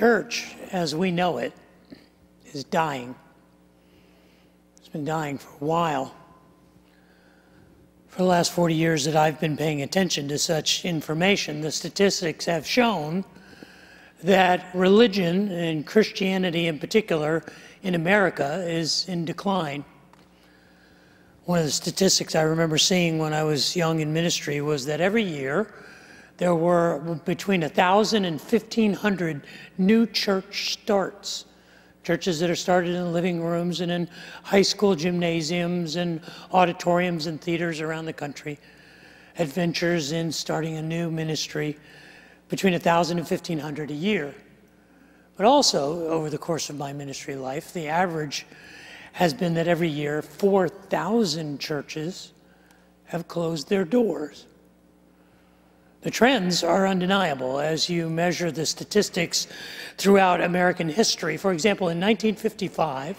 church, as we know it, is dying. It's been dying for a while. For the last 40 years that I've been paying attention to such information, the statistics have shown that religion, and Christianity in particular, in America is in decline. One of the statistics I remember seeing when I was young in ministry was that every year there were between 1,000 and 1,500 new church starts. Churches that are started in living rooms and in high school gymnasiums and auditoriums and theaters around the country. Adventures in starting a new ministry between 1,000 and 1,500 a year. But also, over the course of my ministry life, the average has been that every year 4,000 churches have closed their doors. The trends are undeniable as you measure the statistics throughout American history. For example, in 1955,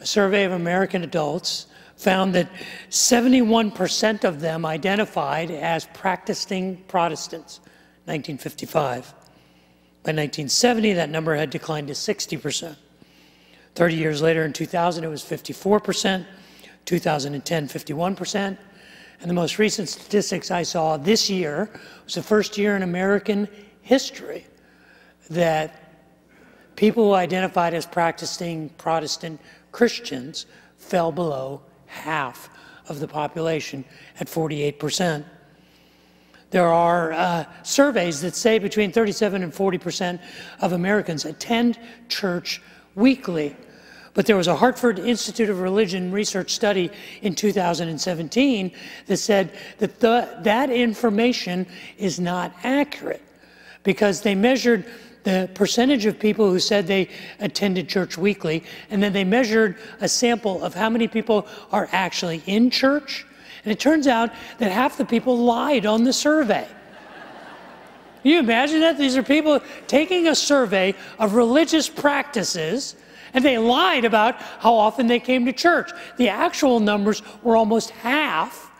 a survey of American adults found that 71% of them identified as practicing Protestants. 1955. By 1970, that number had declined to 60%. 30 years later, in 2000, it was 54%, 2010, 51%. And the most recent statistics I saw this year was the first year in American history that people who identified as practicing Protestant Christians fell below half of the population at 48%. There are uh, surveys that say between 37 and 40 percent of Americans attend church weekly. But there was a Hartford Institute of Religion research study in 2017 that said that the, that information is not accurate because they measured the percentage of people who said they attended church weekly, and then they measured a sample of how many people are actually in church and it turns out that half the people lied on the survey. Can you imagine that? These are people taking a survey of religious practices and they lied about how often they came to church. The actual numbers were almost half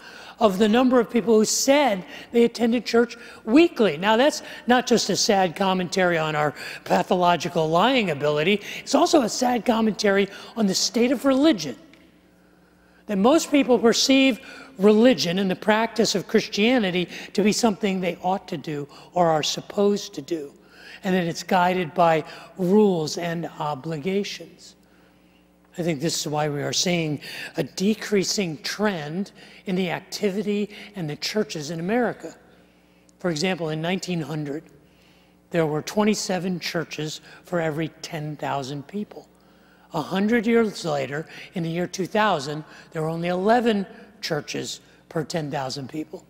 of the number of people who said they attended church weekly. Now, that's not just a sad commentary on our pathological lying ability, it's also a sad commentary on the state of religion. That most people perceive religion and the practice of Christianity to be something they ought to do or are supposed to do, and that it's guided by rules and obligations. I think this is why we are seeing a decreasing trend in the activity and the churches in America. For example, in 1900, there were 27 churches for every 10,000 people. A hundred years later, in the year 2000, there were only 11 churches per 10,000 people.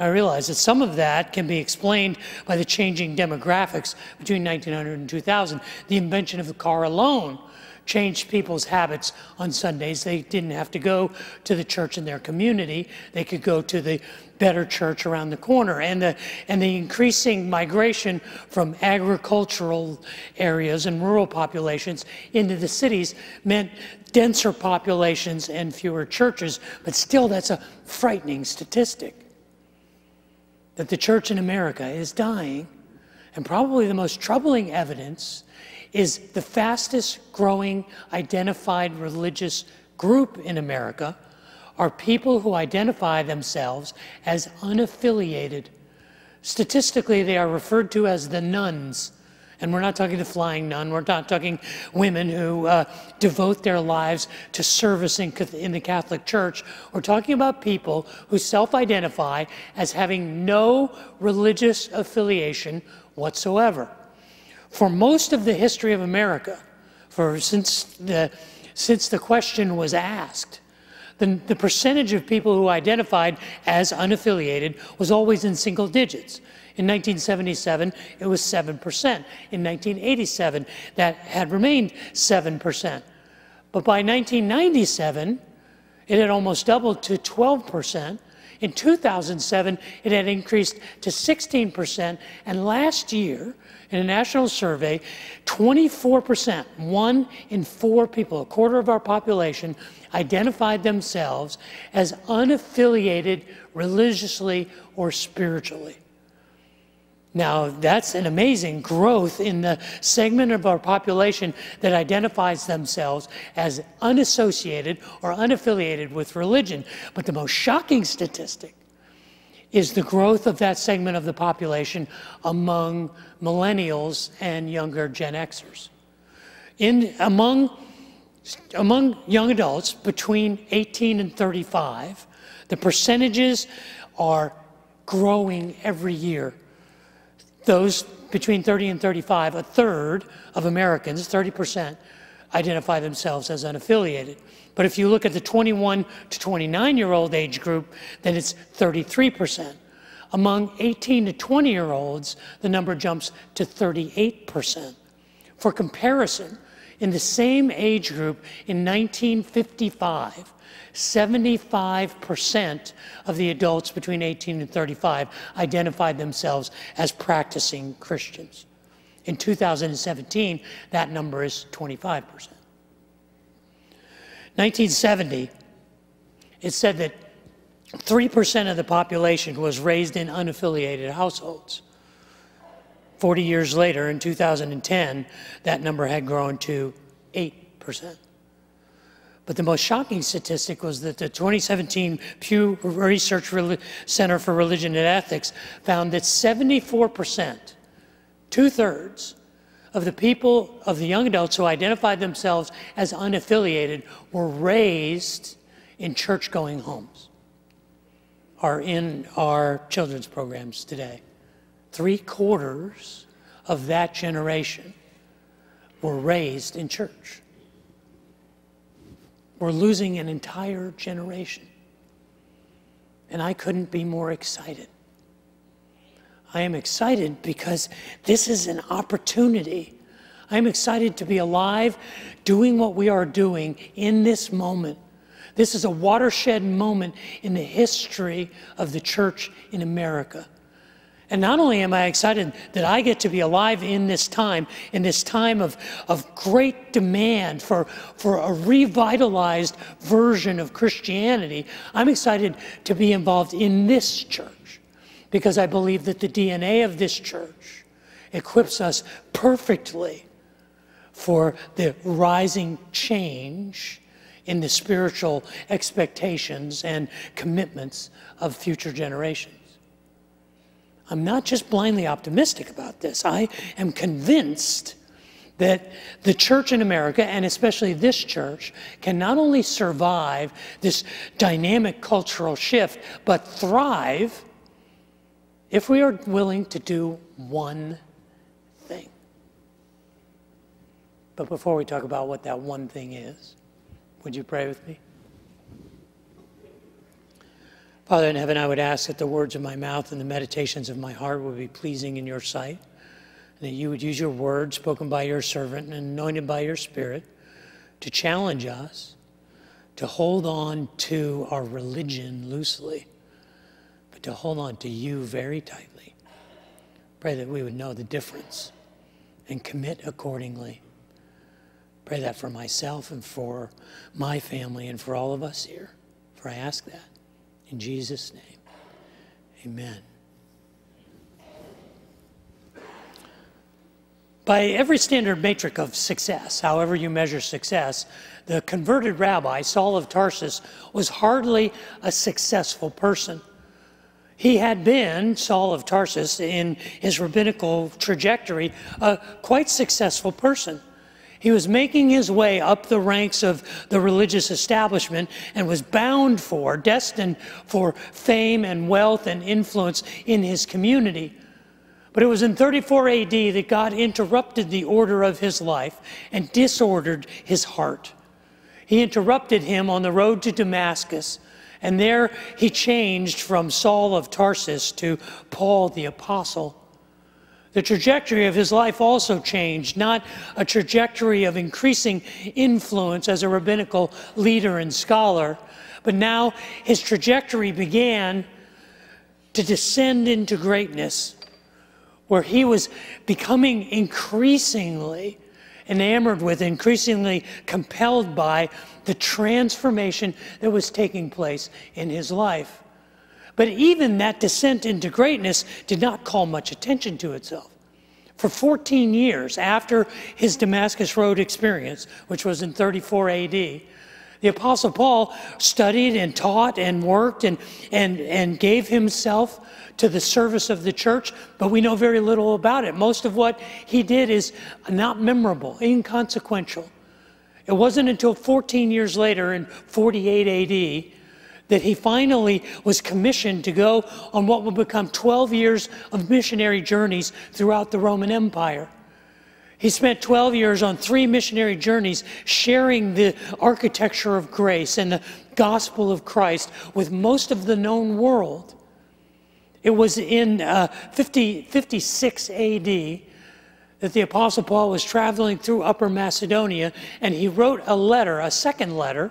I realize that some of that can be explained by the changing demographics between 1900 and 2000. The invention of the car alone changed people's habits on Sundays. They didn't have to go to the church in their community, they could go to the better church around the corner. And the, and the increasing migration from agricultural areas and rural populations into the cities meant denser populations and fewer churches, but still, that's a frightening statistic that the church in America is dying. And probably the most troubling evidence is the fastest growing identified religious group in America are people who identify themselves as unaffiliated. Statistically, they are referred to as the nones. And we're not talking the flying nun. We're not talking women who uh, devote their lives to service in, in the Catholic Church. We're talking about people who self identify as having no religious affiliation whatsoever. For most of the history of America, for since the, since the question was asked, the, the percentage of people who identified as unaffiliated was always in single digits. In 1977, it was 7%. In 1987, that had remained 7%. But by 1997, it had almost doubled to 12%. In 2007, it had increased to 16%. And last year, in a national survey, 24%, one in four people, a quarter of our population, identified themselves as unaffiliated religiously or spiritually. Now, that's an amazing growth in the segment of our population that identifies themselves as unassociated or unaffiliated with religion. But the most shocking statistic is the growth of that segment of the population among millennials and younger Gen Xers. In, among, among young adults between 18 and 35, the percentages are growing every year those between 30 and 35, a third of Americans, 30%, identify themselves as unaffiliated. But if you look at the 21 to 29 year old age group, then it's 33%. Among 18 to 20 year olds, the number jumps to 38%. For comparison, in the same age group in 1955, 75% of the adults between 18 and 35 identified themselves as practicing Christians. In 2017, that number is 25%. 1970, it said that 3% of the population was raised in unaffiliated households. 40 years later, in 2010, that number had grown to 8%. But the most shocking statistic was that the 2017 Pew Research Center for Religion and Ethics found that 74%, two thirds, of the people, of the young adults who identified themselves as unaffiliated were raised in church going homes, are in our children's programs today. Three quarters of that generation were raised in church. We're losing an entire generation. And I couldn't be more excited. I am excited because this is an opportunity. I'm excited to be alive doing what we are doing in this moment. This is a watershed moment in the history of the church in America. And not only am I excited that I get to be alive in this time, in this time of, of great demand for, for a revitalized version of Christianity, I'm excited to be involved in this church because I believe that the DNA of this church equips us perfectly for the rising change in the spiritual expectations and commitments of future generations. I'm not just blindly optimistic about this. I am convinced that the church in America, and especially this church, can not only survive this dynamic cultural shift, but thrive if we are willing to do one thing. But before we talk about what that one thing is, would you pray with me? Father in heaven, I would ask that the words of my mouth and the meditations of my heart would be pleasing in your sight, and that you would use your word spoken by your servant and anointed by your spirit to challenge us to hold on to our religion loosely, but to hold on to you very tightly. Pray that we would know the difference and commit accordingly. Pray that for myself and for my family and for all of us here. For I ask that in Jesus' name, amen. By every standard metric of success, however you measure success, the converted rabbi, Saul of Tarsus, was hardly a successful person. He had been, Saul of Tarsus, in his rabbinical trajectory, a quite successful person. He was making his way up the ranks of the religious establishment and was bound for, destined for fame and wealth and influence in his community. But it was in 34 AD that God interrupted the order of his life and disordered his heart. He interrupted him on the road to Damascus, and there he changed from Saul of Tarsus to Paul the Apostle. The trajectory of his life also changed, not a trajectory of increasing influence as a rabbinical leader and scholar, but now his trajectory began to descend into greatness, where he was becoming increasingly enamored with, increasingly compelled by the transformation that was taking place in his life. But even that descent into greatness did not call much attention to itself. For 14 years after his Damascus Road experience, which was in 34 AD, the Apostle Paul studied and taught and worked and, and, and gave himself to the service of the church, but we know very little about it. Most of what he did is not memorable, inconsequential. It wasn't until 14 years later in 48 AD that he finally was commissioned to go on what would become 12 years of missionary journeys throughout the Roman Empire. He spent 12 years on three missionary journeys sharing the architecture of grace and the gospel of Christ with most of the known world. It was in uh, 50, 56 AD that the Apostle Paul was traveling through Upper Macedonia and he wrote a letter, a second letter,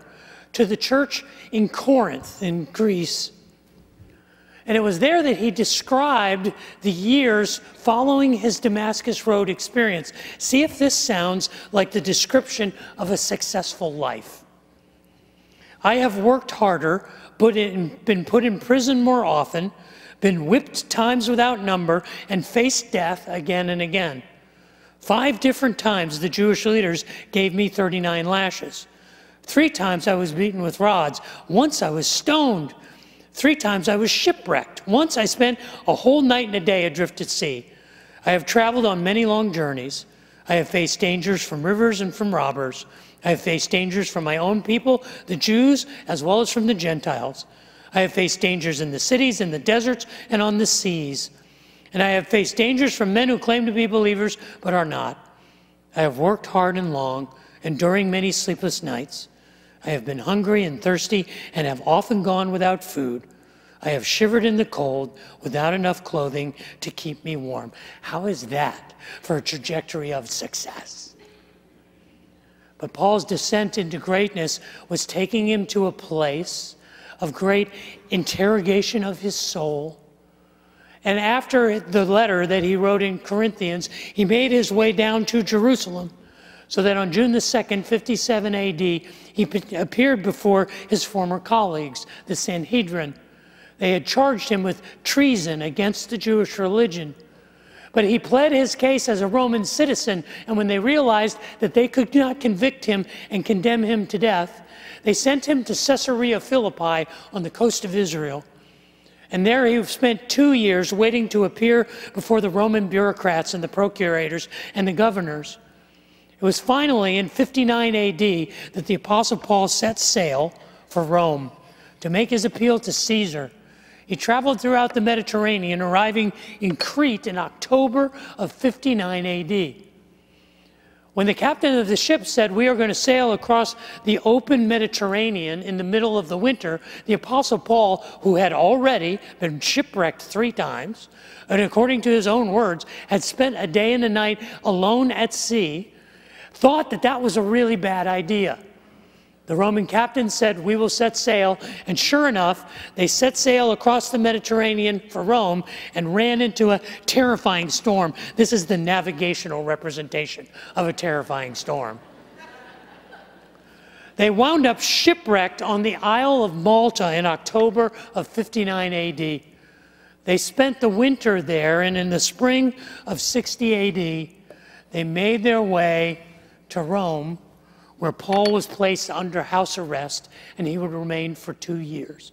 to the church in Corinth in Greece. And it was there that he described the years following his Damascus Road experience. See if this sounds like the description of a successful life. I have worked harder, put in, been put in prison more often, been whipped times without number, and faced death again and again. Five different times the Jewish leaders gave me 39 lashes. Three times I was beaten with rods. Once I was stoned. Three times I was shipwrecked. Once I spent a whole night and a day adrift at sea. I have traveled on many long journeys. I have faced dangers from rivers and from robbers. I have faced dangers from my own people, the Jews, as well as from the Gentiles. I have faced dangers in the cities, in the deserts, and on the seas. And I have faced dangers from men who claim to be believers but are not. I have worked hard and long, enduring many sleepless nights. I have been hungry and thirsty and have often gone without food. I have shivered in the cold without enough clothing to keep me warm. How is that for a trajectory of success? But Paul's descent into greatness was taking him to a place of great interrogation of his soul. And after the letter that he wrote in Corinthians, he made his way down to Jerusalem so that on June the 2nd, 57 AD, he appeared before his former colleagues, the Sanhedrin. They had charged him with treason against the Jewish religion. But he pled his case as a Roman citizen, and when they realized that they could not convict him and condemn him to death, they sent him to Caesarea Philippi on the coast of Israel. And there he spent two years waiting to appear before the Roman bureaucrats and the procurators and the governors. It was finally in 59 AD that the Apostle Paul set sail for Rome to make his appeal to Caesar. He traveled throughout the Mediterranean, arriving in Crete in October of 59 AD. When the captain of the ship said, We are going to sail across the open Mediterranean in the middle of the winter, the Apostle Paul, who had already been shipwrecked three times, and according to his own words, had spent a day and a night alone at sea, thought that that was a really bad idea. The Roman captain said, We will set sail. And sure enough, they set sail across the Mediterranean for Rome and ran into a terrifying storm. This is the navigational representation of a terrifying storm. They wound up shipwrecked on the Isle of Malta in October of 59 AD. They spent the winter there, and in the spring of 60 AD, they made their way to Rome, where Paul was placed under house arrest and he would remain for two years.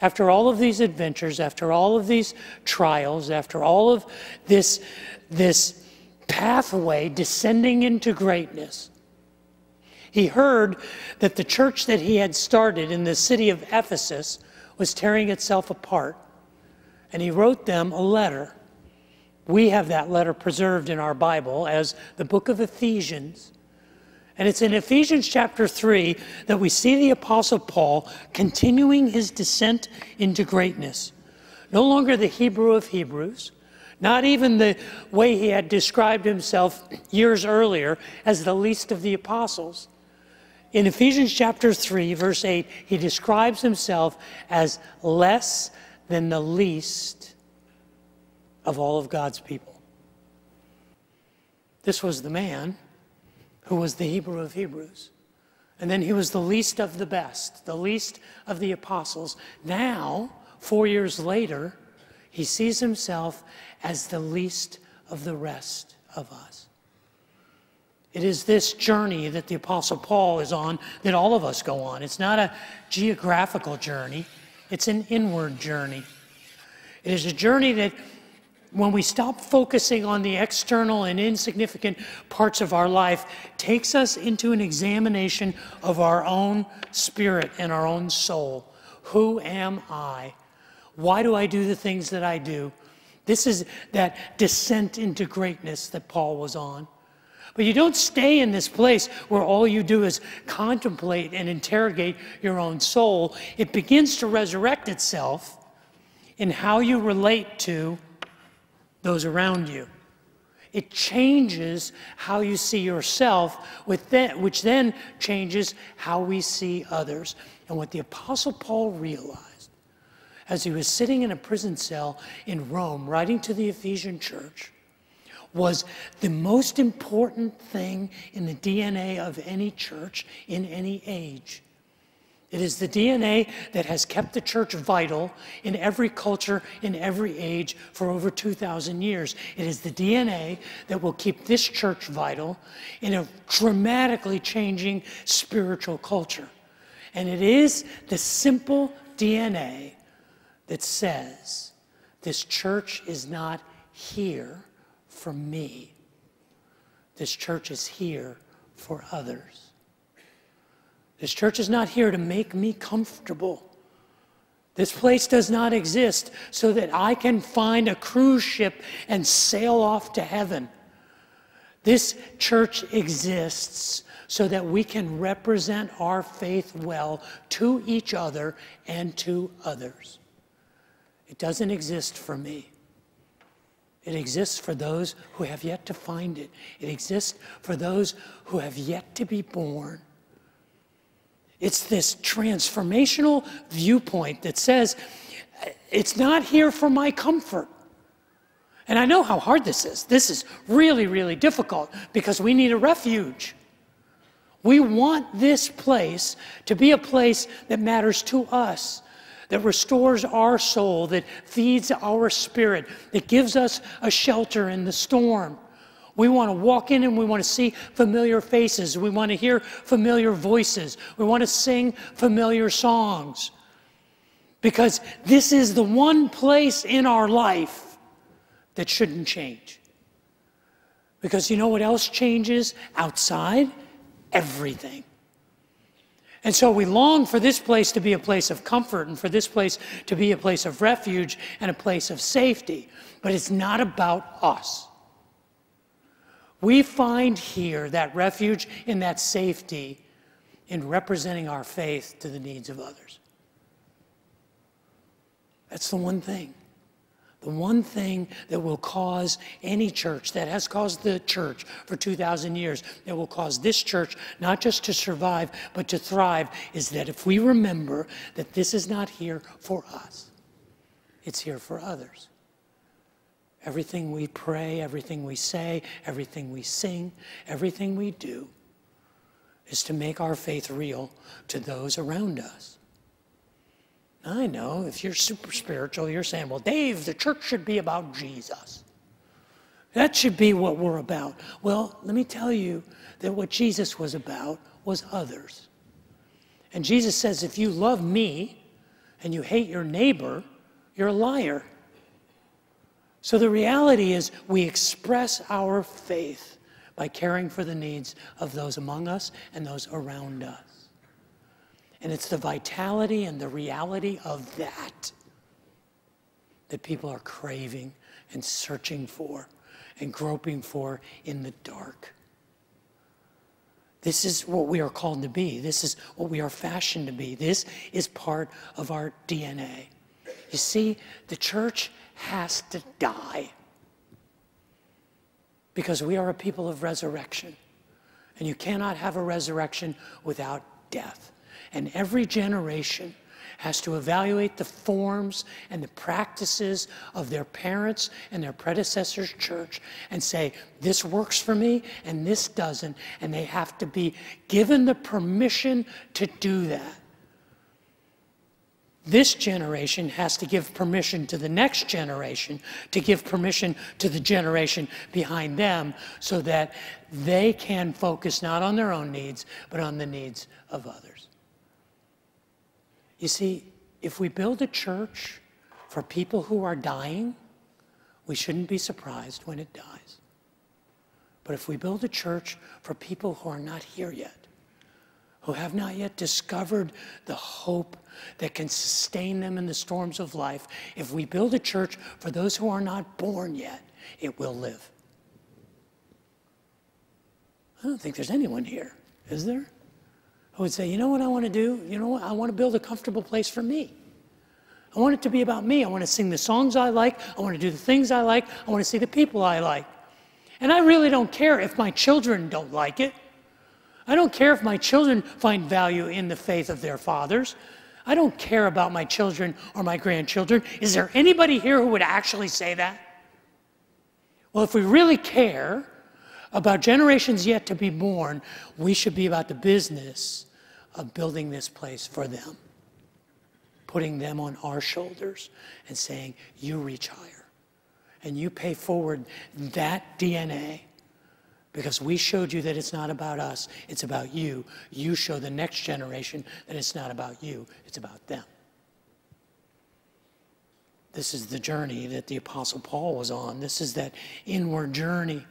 After all of these adventures, after all of these trials, after all of this, this pathway descending into greatness, he heard that the church that he had started in the city of Ephesus was tearing itself apart. And he wrote them a letter we have that letter preserved in our Bible as the book of Ephesians. And it's in Ephesians chapter 3 that we see the Apostle Paul continuing his descent into greatness. No longer the Hebrew of Hebrews, not even the way he had described himself years earlier as the least of the apostles. In Ephesians chapter 3, verse 8, he describes himself as less than the least of all of God's people. This was the man who was the Hebrew of Hebrews. And then he was the least of the best, the least of the apostles. Now, four years later, he sees himself as the least of the rest of us. It is this journey that the Apostle Paul is on that all of us go on. It's not a geographical journey, it's an inward journey. It is a journey that when we stop focusing on the external and insignificant parts of our life, takes us into an examination of our own spirit and our own soul. Who am I? Why do I do the things that I do? This is that descent into greatness that Paul was on. But you don't stay in this place where all you do is contemplate and interrogate your own soul. It begins to resurrect itself in how you relate to those around you. It changes how you see yourself, which then changes how we see others. And what the Apostle Paul realized as he was sitting in a prison cell in Rome, writing to the Ephesian church, was the most important thing in the DNA of any church in any age it is the DNA that has kept the church vital in every culture, in every age for over 2,000 years. It is the DNA that will keep this church vital in a dramatically changing spiritual culture. And it is the simple DNA that says this church is not here for me, this church is here for others. This church is not here to make me comfortable. This place does not exist so that I can find a cruise ship and sail off to heaven. This church exists so that we can represent our faith well to each other and to others. It doesn't exist for me. It exists for those who have yet to find it. It exists for those who have yet to be born. It's this transformational viewpoint that says, it's not here for my comfort. And I know how hard this is. This is really, really difficult because we need a refuge. We want this place to be a place that matters to us, that restores our soul, that feeds our spirit, that gives us a shelter in the storm. We want to walk in and we want to see familiar faces. We want to hear familiar voices. We want to sing familiar songs. Because this is the one place in our life that shouldn't change. Because you know what else changes outside? Everything. And so we long for this place to be a place of comfort and for this place to be a place of refuge and a place of safety. But it's not about us. We find here that refuge and that safety in representing our faith to the needs of others. That's the one thing. The one thing that will cause any church, that has caused the church for 2,000 years, that will cause this church not just to survive, but to thrive, is that if we remember that this is not here for us, it's here for others. Everything we pray, everything we say, everything we sing, everything we do is to make our faith real to those around us. I know if you're super spiritual, you're saying, well, Dave, the church should be about Jesus. That should be what we're about. Well, let me tell you that what Jesus was about was others. And Jesus says, if you love me and you hate your neighbor, you're a liar. So the reality is, we express our faith by caring for the needs of those among us and those around us. And it's the vitality and the reality of that that people are craving and searching for and groping for in the dark. This is what we are called to be. This is what we are fashioned to be. This is part of our DNA. You see, the church has to die because we are a people of resurrection. And you cannot have a resurrection without death. And every generation has to evaluate the forms and the practices of their parents and their predecessors' church and say, this works for me and this doesn't. And they have to be given the permission to do that. This generation has to give permission to the next generation to give permission to the generation behind them so that they can focus not on their own needs, but on the needs of others. You see, if we build a church for people who are dying, we shouldn't be surprised when it dies. But if we build a church for people who are not here yet, who have not yet discovered the hope that can sustain them in the storms of life, if we build a church for those who are not born yet, it will live. I don't think there's anyone here, is there? Who would say, you know what I want to do? You know what? I want to build a comfortable place for me. I want it to be about me. I want to sing the songs I like. I want to do the things I like. I want to see the people I like. And I really don't care if my children don't like it. I don't care if my children find value in the faith of their fathers. I don't care about my children or my grandchildren. Is there anybody here who would actually say that? Well, if we really care about generations yet to be born, we should be about the business of building this place for them, putting them on our shoulders and saying, You reach higher and you pay forward that DNA because we showed you that it's not about us, it's about you. You show the next generation that it's not about you, it's about them. This is the journey that the Apostle Paul was on. This is that inward journey.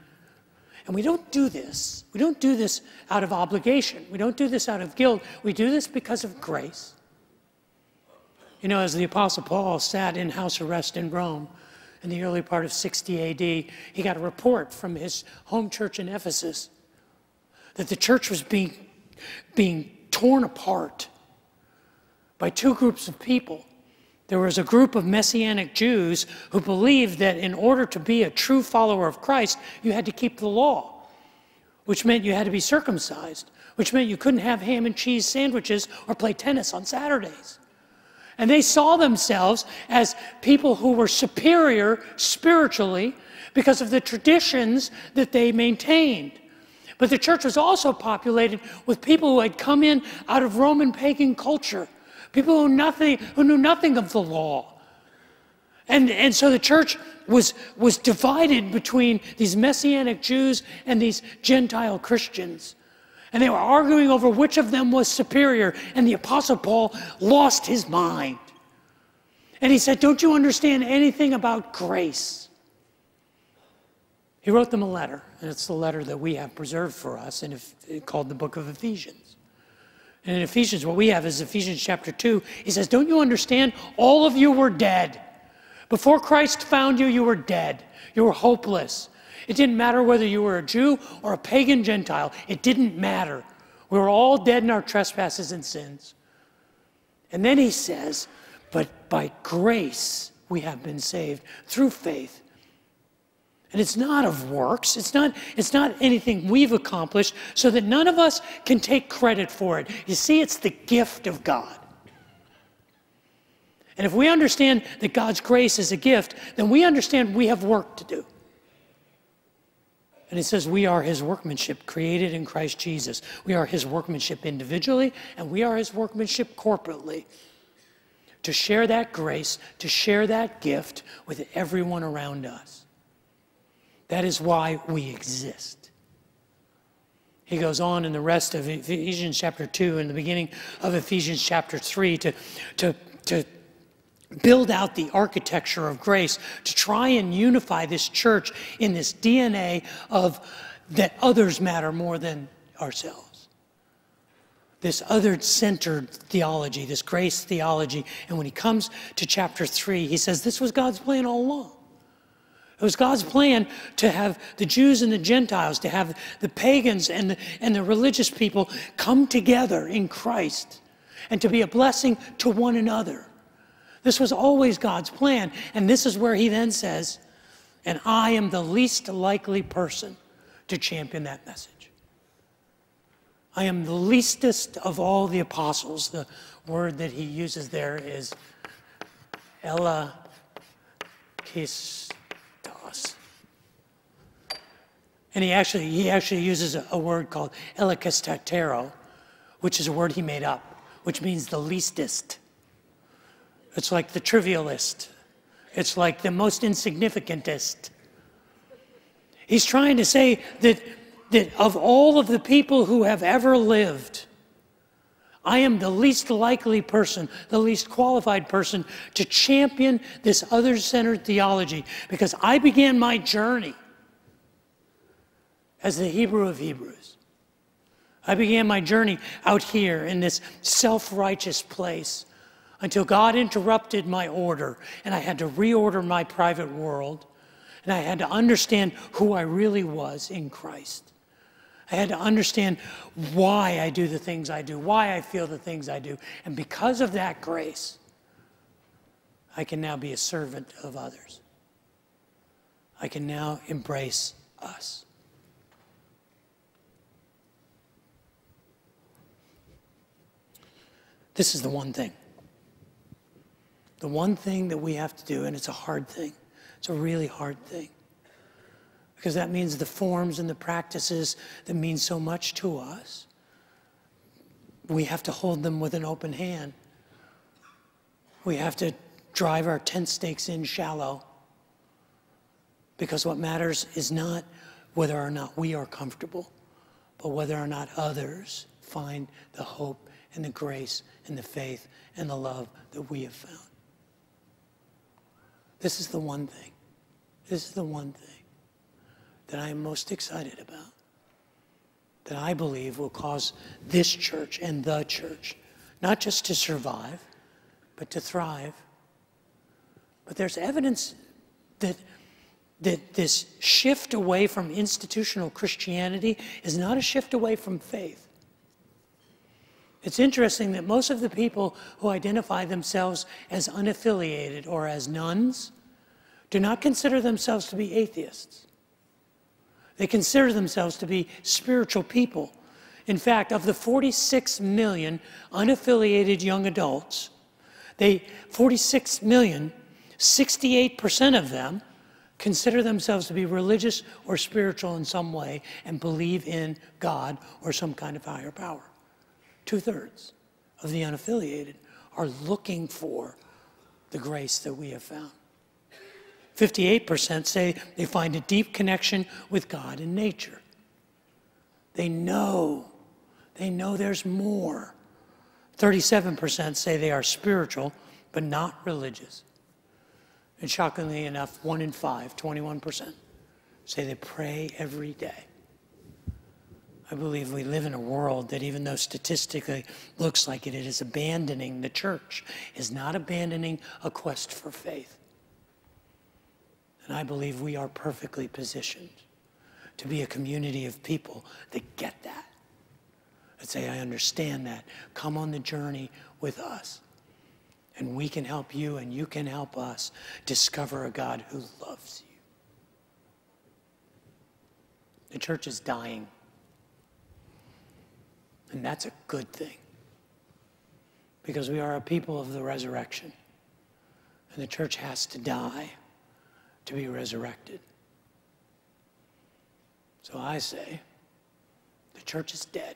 And we don't do this. We don't do this out of obligation. We don't do this out of guilt. We do this because of grace. You know, as the Apostle Paul sat in house arrest in Rome, in the early part of 60 AD, he got a report from his home church in Ephesus that the church was being, being torn apart by two groups of people. There was a group of Messianic Jews who believed that in order to be a true follower of Christ, you had to keep the law, which meant you had to be circumcised, which meant you couldn't have ham and cheese sandwiches or play tennis on Saturdays. And they saw themselves as people who were superior spiritually because of the traditions that they maintained. But the church was also populated with people who had come in out of Roman pagan culture, people who, nothing, who knew nothing of the law. And, and so the church was, was divided between these Messianic Jews and these Gentile Christians. And they were arguing over which of them was superior. And the Apostle Paul lost his mind. And he said, Don't you understand anything about grace? He wrote them a letter, and it's the letter that we have preserved for us, and it's called the book of Ephesians. And in Ephesians, what we have is Ephesians chapter 2. He says, Don't you understand? All of you were dead. Before Christ found you, you were dead. You were hopeless. It didn't matter whether you were a Jew or a pagan Gentile, it didn't matter. We were all dead in our trespasses and sins. And then he says, But by grace we have been saved through faith. And it's not of works. It's not, it's not anything we've accomplished so that none of us can take credit for it. You see, it's the gift of God. And if we understand that God's grace is a gift, then we understand we have work to do. And it says we are his workmanship created in Christ Jesus. We are his workmanship individually, and we are his workmanship corporately. To share that grace, to share that gift with everyone around us. That is why we exist. He goes on in the rest of Ephesians chapter 2 and the beginning of Ephesians chapter 3 to, to, to build out the architecture of grace to try and unify this church in this DNA of that others matter more than ourselves. This other centered theology, this grace theology. And when he comes to chapter three, he says this was God's plan all along. It was God's plan to have the Jews and the Gentiles, to have the pagans and the, and the religious people come together in Christ and to be a blessing to one another. This was always God's plan. And this is where he then says, and I am the least likely person to champion that message. I am the leastest of all the apostles. The word that he uses there is Ella Kistos. And he actually, he actually uses a, a word called elakistatero, which is a word he made up, which means the leastest It's like the trivialist. It's like the most insignificantist. He's trying to say that, that of all of the people who have ever lived, I am the least likely person, the least qualified person to champion this other centered theology because I began my journey as the Hebrew of Hebrews. I began my journey out here in this self righteous place until God interrupted my order and I had to reorder my private world and I had to understand who I really was in Christ. I had to understand why I do the things I do, why I feel the things I do. And because of that grace, I can now be a servant of others. I can now embrace us. This is the one thing. The one thing that we have to do, and it's a hard thing, it's a really hard thing because that means the forms and the practices that mean so much to us, we have to hold them with an open hand. We have to drive our tent stakes in shallow because what matters is not whether or not we are comfortable, but whether or not others find the hope and the grace and the faith and the love that we have found. This is the one thing. This is the one thing that I am most excited about, that I believe will cause this church and the church not just to survive, but to thrive. But there's evidence that, that this shift away from institutional Christianity is not a shift away from faith. It's interesting that most of the people who identify themselves as unaffiliated or as nones do not consider themselves to be atheists. They consider themselves to be spiritual people. In fact, of the 46 million unaffiliated young adults, they 46 million, 68% of them consider themselves to be religious or spiritual in some way and believe in God or some kind of higher power. Two thirds of the unaffiliated are looking for the grace that we have found. 58% say they find a deep connection with God and nature. They know, they know there's more. 37% say they are spiritual, but not religious. And shockingly enough, one in five, 21%, say they pray every day. I believe we live in a world that, even though statistically looks like it, it is abandoning the church, is not abandoning a quest for faith. And I believe we are perfectly positioned to be a community of people that get that. That say, I understand that. Come on the journey with us. And we can help you, and you can help us discover a God who loves you. The church is dying. And that's a good thing. Because we are a people of the resurrection. And the church has to die to be resurrected. So I say, the church is dead.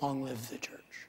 Long live the church.